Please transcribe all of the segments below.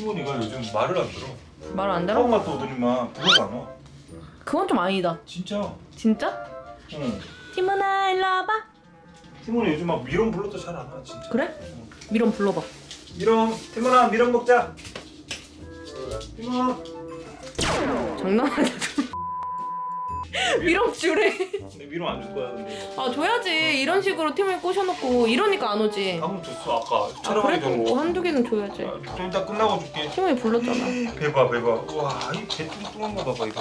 티모니가 요즘 말을 안 들어. 말 안 들어? 처음 갔다 오더니만 부르가 안 와. 그건 좀 아니다. 진짜. 진짜? 응. 티모나 일로 와봐. 티모니 요즘 막 미럼 불러도 잘 안 와, 진짜. 그래? 미럼 불러봐. 미럼, 티모나 미럼 먹자. 티모. 장난하냐? 미럼 주래. 근데 미럼 안줄 거야, 근데. 아 줘야지. 이런 식으로 팀을 꼬셔놓고 이러니까 안 오지. 방금 줬어, 아까. 아, 촬영하기. 그래도 한두 개는 줘야지. 아, 좀 이따 끝나고 줄게. 팀이 불렀잖아. 배봐, 배봐. 와, 이개 뚱뚱한 거 봐봐, 이거.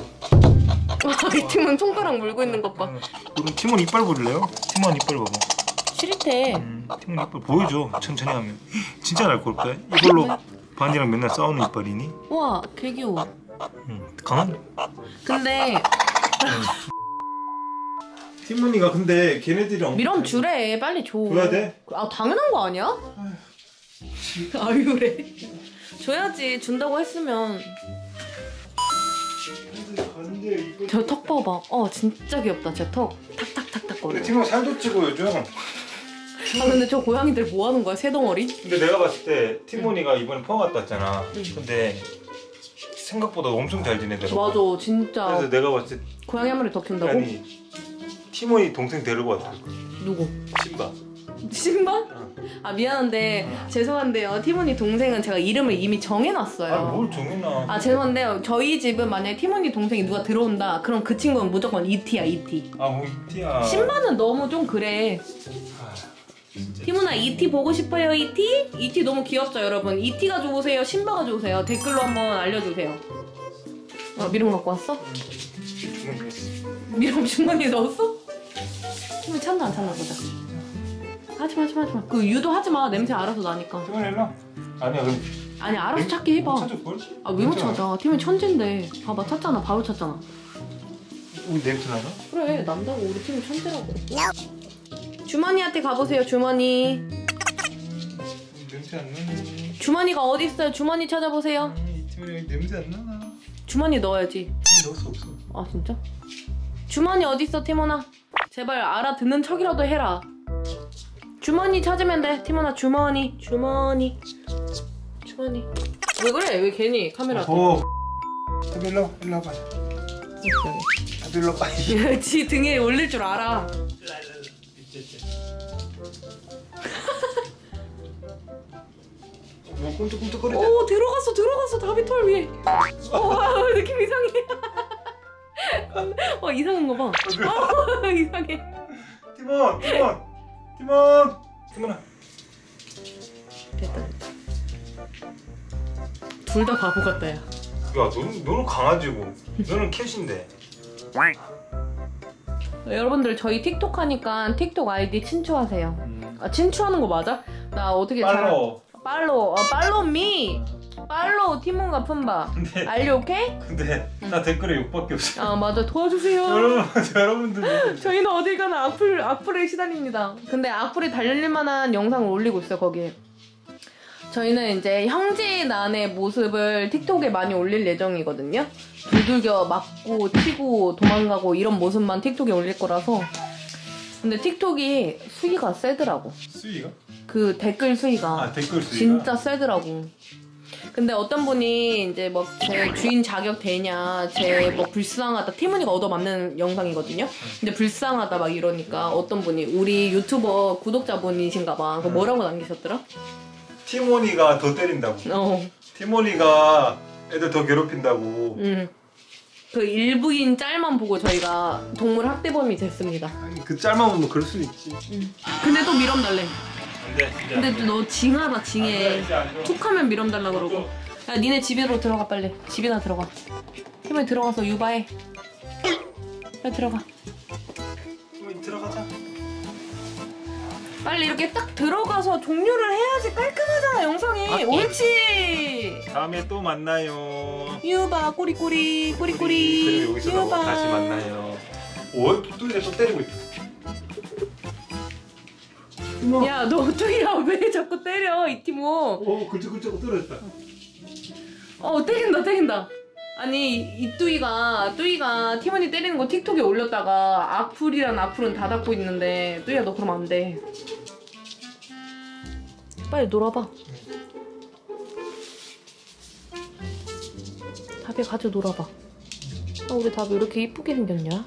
와, 이 팀은 손가락 물고 있는 것 봐. 그럼 티몬 이빨 보실래요? 티몬 이빨 봐봐. 싫대. 음, 티몬 이빨 보여줘. 천천히 하면. 진짜 날 걸까? 이걸로 반이랑 맨날 싸우는 이빨이니? 와, 개 귀여워. 응. 강한? 근데 티몬이가 근데 걔네들이 엄 미럼 주래. 빨리 줘. 줘야 돼? 아 당연한 거 아니야? 아유래. 줘야지. 준다고 했으면. 저 턱 봐봐. 어 진짜 귀엽다. 제 턱. 탁탁탁탁 거려. 근데 티몬 살도 찌고 요즘. 아 근데 저 고양이들 뭐 하는 거야? 새 덩어리? 근데 내가 봤을 때 티몬이가 이번에 포항 갔다 왔잖아. 응. 근데 생각보다 엄청 잘 지내더라고. 맞아. 진짜 그래서 내가 봤을 때 고양이 한 마리 더 키운다고? 아니 티몬이 동생 데리고 왔다. 누구? 신바. 신바? 아 미안한데 죄송한데요. 티모니 동생은 제가 이름을 이미 정해놨어요. 아뭘 정했나? 아 죄송한데요. 저희 집은 만약에 티모니 동생이 누가 들어온다. 그럼 그 친구는 무조건 이티야 이티. 아뭐 이티야. 신바는 너무 좀 그래. 티모나 이티 보고 싶어요 이티? 이티 너무 귀엽죠 여러분. 이티가 좋으세요? 신바가 좋으세요? 댓글로 한번 알려주세요. 아 미름 갖고 왔어? 미름 주머니에 넣었어? 티모니 찬다 안 찬다 보자. 하지마 하지마 하지마. 그 유도 하지 마. 냄새 알아서 나니까. 티몬 일로. 아니야 그럼 아니 알아서 찾게 해봐. 찾을 걸? 아왜 못 찾아? 팀이 천재인데. 봐봐 찾잖아. 바로 찾잖아. 우리 냄새 나나? 그래 난다고 우리 팀이 천재라고. 주머니한테 가보세요. 주머니. 냄새 안 나네. 주머니가 어디 있어요? 주머니 찾아보세요. 이 티몬이 냄새 안 나나? 주머니 넣어야지. 넣을 수 없어. 아 진짜? 주머니 어디 있어 티모나? 제발 알아듣는 척이라도 해라. 주머니 찾으면 돼. 티모나 주머니 주머니 주머니. 왜 그래? 왜 괜히 카메라 앞에? 어. 일로 일로 와봐. 일로 와봐. 지 등에 올릴 줄 알아. 꿈틀꿈틀거리지? 오 들어갔어 들어갔어 다비털 위에. 와 느낌 이상해. 어 이상한 거 봐. 어, 이상해. 티몬, 티몬, 티몬, 티몬아. 됐다. 둘 다 바보 같다 야. 야, 너는 너는 강아지고, 너는 캣인데. 여러분들 저희 틱톡 하니까 틱톡 아이디 친추하세요. 아 친추하는 거 맞아? 나 어떻게 잘 빨로. 팔로우 어, 팔로우 미 팔로우 티몬과 근데 알려 오케이? 근데 나 댓글에 욕밖에 없어. 아 맞아 도와주세요. 여러분, 여러분들. 저희는 어딜 가나 악플 악플에 시달립니다. 근데 악플이 달릴 만한 영상을 올리고 있어요 거기에. 저희는 이제 형제난의 모습을 틱톡에 많이 올릴 예정이거든요. 두들겨 맞고 튀고 도망가고 이런 모습만 틱톡에 올릴 거라서. 근데 틱톡이 수위가 세더라고. 수위가? 그 댓글 수위가. 아 댓글 수위가. 진짜 세더라고. 근데 어떤 분이 이제 뭐 제 주인 자격 되냐, 제 뭐 불쌍하다, 티모니가 얻어맞는 영상이거든요. 근데 불쌍하다 막 이러니까 어떤 분이 우리 유튜버 구독자분이신가 봐. 그 뭐라고 남기셨더라? 티모니가 더 때린다고. 어, 티모니가 애들 더 괴롭힌다고. 음. 그 일부인 짤만 보고 저희가 동물 학대범이 됐습니다. 아니 그 짤만 보면 그럴 수 있지. 근데 또 미럼 달래. 근데 또 너 징하다 징해. 툭하면 미럼 달라 그러고. 야 니네 집으로 들어가 빨리. 집이나 들어가. 티모니 들어가서 유바해. 빨리 들어가. 들어가자. 빨리 이렇게 딱 들어가서 종료를 해야지 깔끔하잖아 영상이. 아, 옳지. 다음에 또 만나요. 유바 꼬리꼬리 꼬리꼬리. 그리고 여기서 나고 다시 만나요. 오, 또 이래 또 때리고 있다. 티모. 야, 너 뚜이야 왜 자꾸 때려 이 티모? 오, 굴쩍굴쩍 떨어졌다. 어 때린다 때린다. 아니 이 뚜이가 뚜이가 티모니 때리는 거 틱톡에 올렸다가 악플이란 악플은 다 닫고 있는데 뚜이야 너 그러면 안 돼. 빨리 놀아봐. 답이 가져 놀아봐. 아, 우리 답이 왜 이렇게 이쁘게 생겼냐?